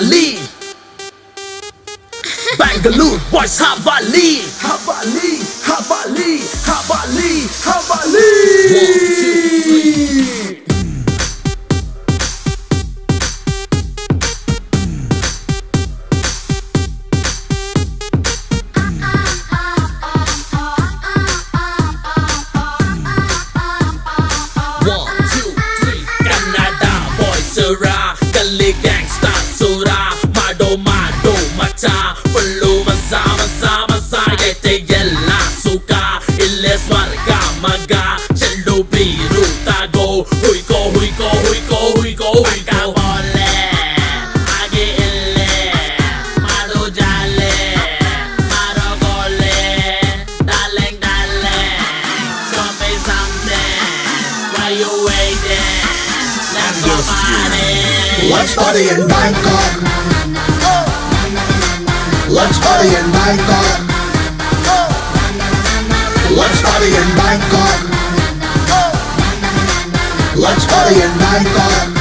I. Bangalore, boys, have I leave. How I leave, have I leave, how One, two, you waiting let's go party Let's party in Bangkok. Let's party in Bangkok. Let's party in Bangkok. Let's party in Bangkok.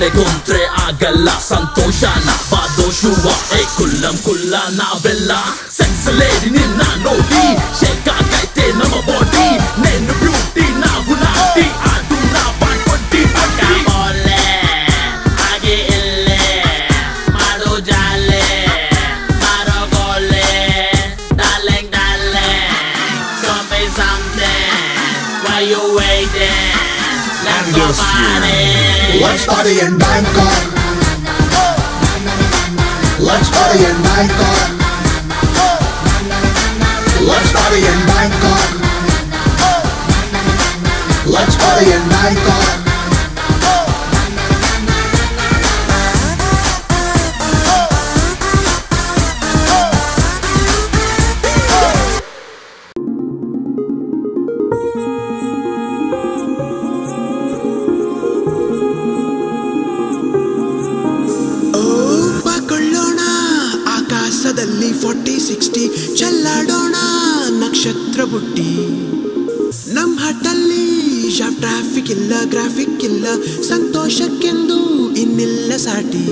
ne legumtre agala santoshana badoshua ekulam kullana bella sex lady ninna nodi shake Let's party in Bangkok. Let's party in Bangkok. Let's party in Bangkok. Let's party in Bangkok. Forty sixty ಚೆಲ್ಲಾಡೋಣ. ನಕ್ಷತ್ರ ಬುಟ್ಟಿ. ನಮ್ಮ ಹಟ್ಟಲ್ಲಿ shop traffic ಇಲ್ಲ graphic ಇಲ್ಲ, ಸಂತೋಷಕ್ಕೆಂದು ಇನ್ನಿಲ್ಲ ಸಾಟಿ.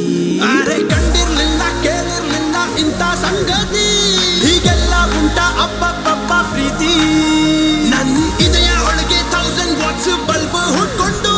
ಅರೆ ಕಂಡಿರ್ಲಿಲ್ಲ, ಕೇಳಿರ್ಲಿಲ್ಲ, ಇಂಥ ಸಂಗತಿ. ಹೀಗೆಲ್ಲ ಉಂಟ ಅಬ್ಬಬ್ಬಬ್ಬ ಪ್ರೀತಿ. ನನ್ನ ಇದೆಯ ಒಳಗೆ ಥೌಸಂಡ್ ವಾಟ್ಸ್ ಬಲ್ಬ್ ಹುಡ್ಕೊಂಡು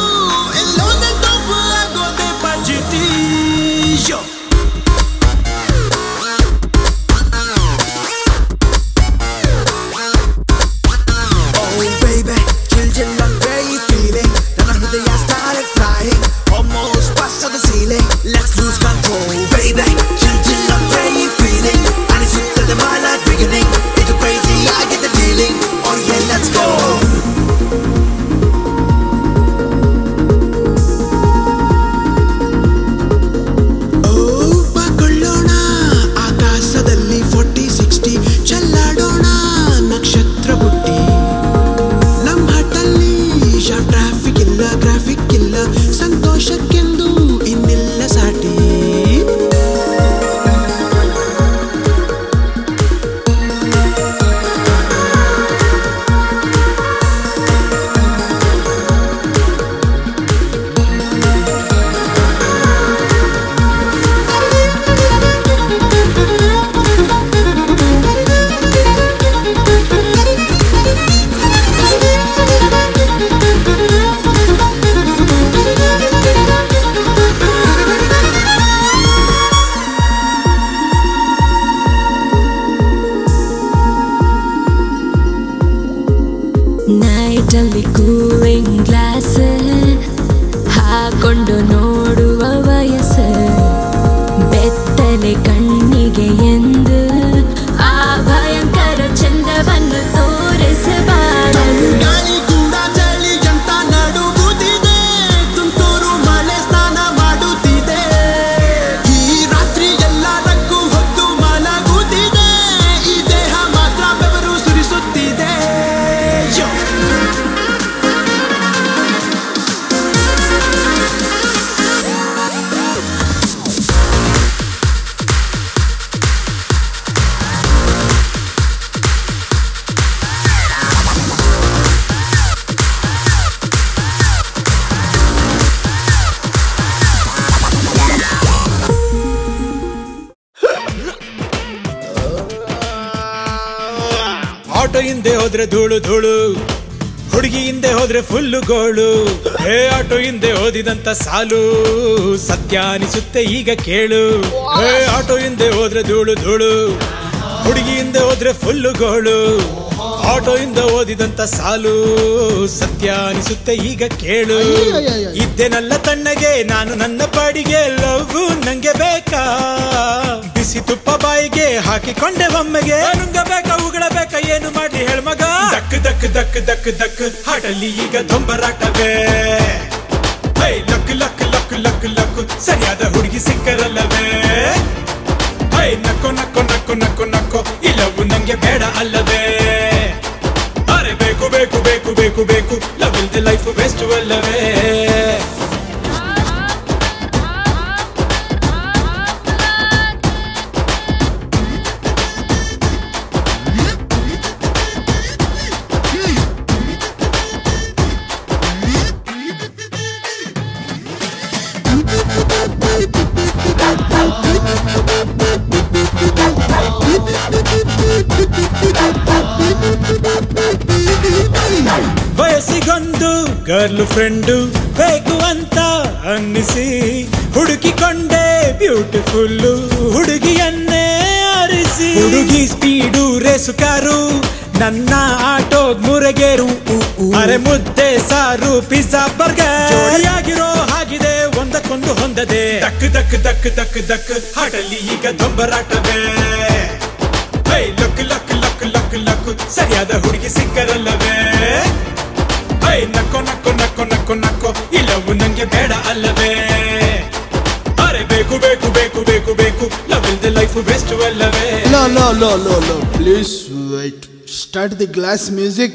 ಹೋದ್ರೆ ಧೂಳು ಧೂಳು, ಹುಡುಗಿ ಹಿಂದೆ ಹೋದ್ರೆ ಫುಲ್ಲು ಗೋಳು. ಹೇ, ಆಟೋ ಹಿಂದೆ ಓದಿದಂತ ಸಾಲು, ಸತ್ಯ ಅನಿಸುತ್ತೆ ಈಗ ಕೇಳು. ಹೇ, ಆಟೋ ಹಿಂದೆ ಹೋದ್ರೆ ಧೂಳು ಧೂಳು, ಹುಡುಗಿ ಹಿಂದೆ ಹೋದ್ರೆ ಫುಲ್ಲು ಗೋಳು. ಆಟೋ ಇಂದ ಓದಿದಂತ ಸಾಲು, ಸತ್ಯ ಅನಿಸುತ್ತೆ ಈಗ ಕೇಳು. ಇದ್ದೆನಲ್ಲ ತಣ್ಣಗೆ, ನಾನು ನನ್ನ ಪಾಡಿಗೆ ಲವ್ ನಂಗೆ ಬೇಕಾ? ಬಿಸಿ ತುಪ್ಪ ಬಾಯಿಗೆ ಹಾಕಿಕೊಂಡೆ ಒಮ್ಮೆಗೆ. ಉಗಳ ಬೇಕಾ ಏನು ಮಾಡ್ಲಿ ಹೇಳ್ಮಗ ದಕ್ ದಕ್ ದಕ್ ದಕ್ ದಕ್ ಹಾಡಲ್ಲಿ ಈಗ ದೊಂಬರಾಟವೇ hi luck luck luck luck luck ಸರಿಯಾದ ಹುಡುಗಿ ಸಿಕ್ಕರಲ್ಲವೇ. ಹೈ ನಕ್ಕೋ ನಕ್ಕೋ ನಕ್ಕು ನಕ್ಕು ನಕ್ಕು ಇಲ್ಲವು ನಂಗೆ ಬೇಡ ಅಲ್ಲವೇ. ಅರೆ ಬೇಕು ಬೇಕು ಬೇಕು ಬೇಕು ಬೇಕು ಲವ್ ಇಲ್ದೆ ಲೈಫ್ ವೇಸ್ಟ್ ಅಲ್ಲವೇ. ಗರ್ಲ್ ಫ್ರೆಂಡು ಬೇಕು ಅಂತ ಅನ್ನಿಸಿ. ಹುಡುಕಿಕೊಂಡೆ ಬ್ಯೂಟಿಫುಲ್ ಹುಡುಗಿಯನ್ನೇ ಆರಿಸಿ. ಹುಡುಗಿ ಸ್ಪೀಡು ರೇಸು ಕಾರು ನನ್ನ ಆಟೋ ಮುರಗೇರು ಅರೆ ಮುದ್ದೆ ಸಾರು ಪಿಜ್ಜಾ ಬರ್ಗರ್. ಆಗಿರೋ ಹಾಗಿದೆ ಒಂದಕ್ಕೊಂದು ಹೊಂದದೆ. ದಕ್ ದಕ್ ದಕ್ ದಕ್ ದಕ್ ಹಾಡಲಿ ಈಗ ದೊಂಬರಾಟವೇ. Hi luck luck luck luck luck ಸರಿಯಾದ ಹುಡುಗಿ ಸಿಕ್ಕರಲ್ಲವೇ. ಹೈ ನಕ್ಕೋ ನಕ್ಕೋ ನಕ್ಕೋ ನಕ್ಕೋ ನಕ್ಕೋ ಇಲ್ಲವು ನಂಗೆ ಬೇಡ ಅಲ್ಲವೇ ಅರೆ ಬೇಕು ಬೇಕು ಬೇಕು ಬೇಕು ಬೇಕು ಲವ್ ಇಲ್ದೆ ಲೈಫ್ ವೇಸ್ಟ್ ಅಲ್ಲವೇ No, no, no, no, no. Please wait. Start the glass music.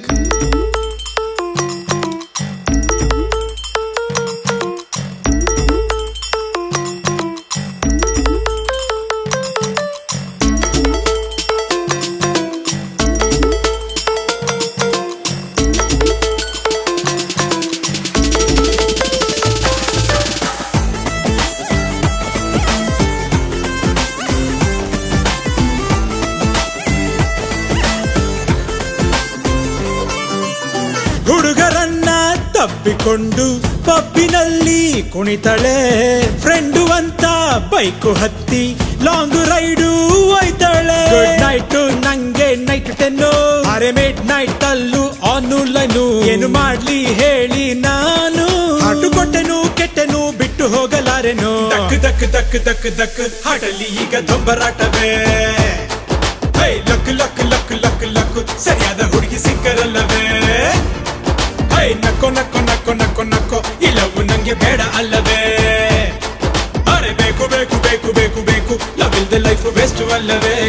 ಹುಡುಗರನ್ನ ತಪ್ಪಿಕೊಂಡು ಪಬ್ಬಿನಲ್ಲಿ ಕುಣಿತಳೆ. ಫ್ರೆಂಡು ಅಂತ ಬೈಕು ಹತ್ತಿ ಲಾಂಗ್ ರೈಡು ಹೋಯ್ತಾಳೆ. ನೈಟು ನಂಗೆ ನೈಟ್ ಟೆನ್ನು ಅರೆ ಮಿಡ್ ನೈಟ್ ಅಲ್ಲೂ ಆನು ಲೈನು ಏನು ಮಾಡ್ಲಿ ಹೇಳಿ ನಾನು. ಹಾಟು ಕೊಟ್ಟೆನು ಕೆಟ್ಟೆನು ಬಿಟ್ಟು ಹೋಗಲಾರೆನು. ದಕ್ ದಕ್ ದಕ್ ದಕ್ ದಕ್, ಹಾಡಲಿ ಈಗ ದೊಂಬರಾಟವೇ. Luck luck luck luck luck, ಸರಿಯಾದ ಹುಡುಗಿ ಸಿಕ್ಕರಲ್ಲವೇ. ಹೈ ನಕ್ಕೋ ನಕ್ಕೋ ನಕ್ಕೋ ನಕ್ಕೋ ನಕ್ಕೋ ಇಲ್ಲವು ನಂಗೆ ಬೇಡ ಅಲ್ಲವೇ? ಅರೆ, ಬೇಕು ಬೇಕು ಬೇಕು ಬೇಕು ಬೇಕು. ಲವ್ ದ ಲೈಫ್ ಬೆಸ್ಟ್ ಅಲ್ಲವೇ?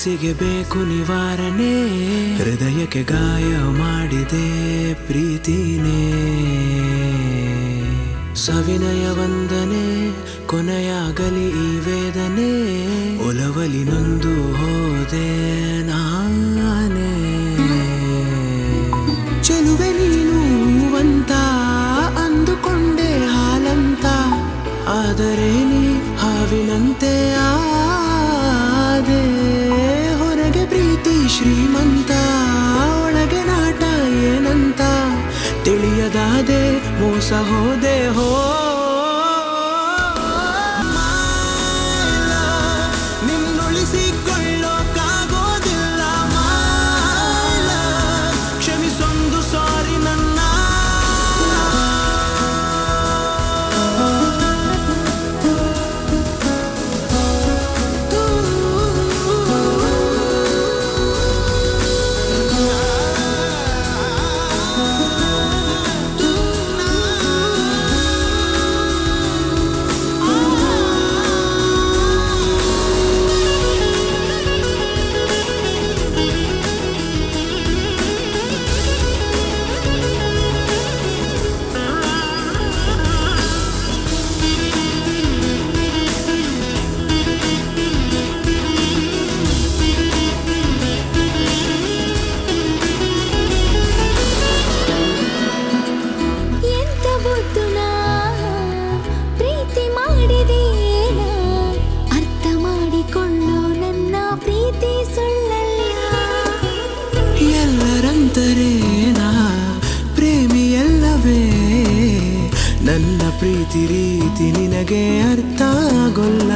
ಮನಸ್ಸಿಗೆ ಬೇಕು ನಿವಾರಣೆ. ಹೃದಯಕ್ಕೆ ಗಾಯ ಮಾಡಿದೆ ಪ್ರೀತಿನೇ. ಸವಿನಯ ವಂದನೆ ಕೊನೆಯಾಗಲಿ ಈ ವೇದನೆ. ಒಲವಲಿ ನೊಂದು ಪ್ರೀತಿ ರೀತಿ ನಿನಗೆ ಅರ್ಥ ಆಗೋಲ್ಲ.